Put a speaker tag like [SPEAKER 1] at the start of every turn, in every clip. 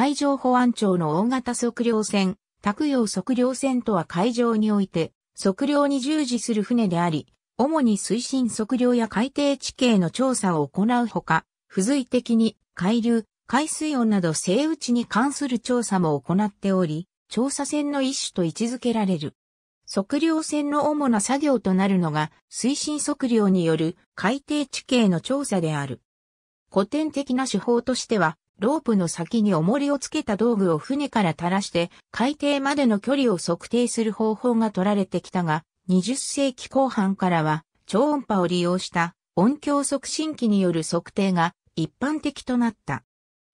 [SPEAKER 1] 海上保安庁の大型測量船、拓洋測量船とは海上において、測量に従事する船であり、主に推進測量や海底地形の調査を行うほか、付随的に海流、海水温など生打ちに関する調査も行っており、調査船の一種と位置づけられる。測量船の主な作業となるのが、推進測量による海底地形の調査である。古典的な手法としては、ロープの先に重りをつけた道具を船から垂らして海底までの距離を測定する方法が取られてきたが、20世紀後半からは超音波を利用した音響測深機による測定が一般的となった。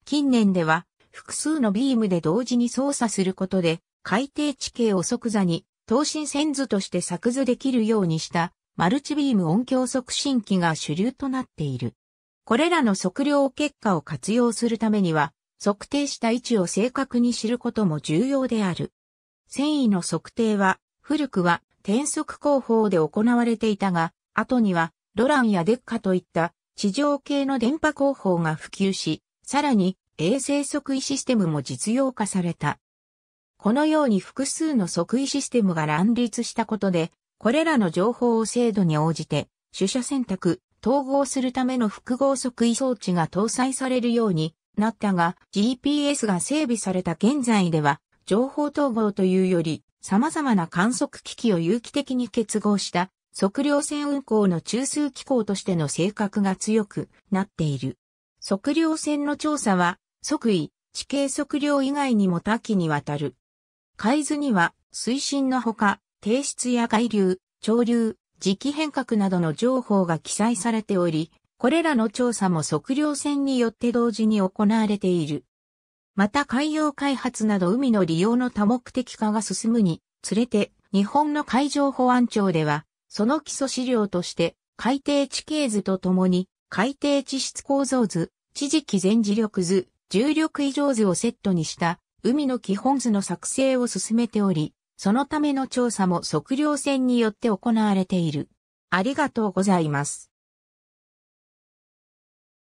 [SPEAKER 1] 近年では複数のビームで同時に操作することで海底地形を即座に等身線図として作図できるようにしたマルチビーム音響測深機が主流となっている。これらの測量結果を活用するためには、測定した位置を正確に知ることも重要である。繊維の測定は、古くは転速工法で行われていたが、後にはロランやデッカといった地上系の電波工法が普及し、さらに衛星測位システムも実用化された。このように複数の測位システムが乱立したことで、これらの情報を精度に応じて、取捨選択、統合するための複合測位装置が搭載されるようになったが、GPS が整備された現在では、情報統合というより、様々な観測機器を有機的に結合した測量船運行の中枢機構としての性格が強くなっている。測量船の調査は、測位、地形測量以外にも多岐にわたる。海図には、水深のほか、低質や海流、潮流、時期変革などの情報が記載されており、これらの調査も測量船によって同時に行われている。また海洋開発など海の利用の多目的化が進むにつれて、日本の海上保安庁では、その基礎資料として、海底地形図とともに、海底地質構造図、地磁気全磁力図、重力異常図をセットにした海の基本図の作成を進めており、そのための調査も測量船によって行われている。ありがとうございます。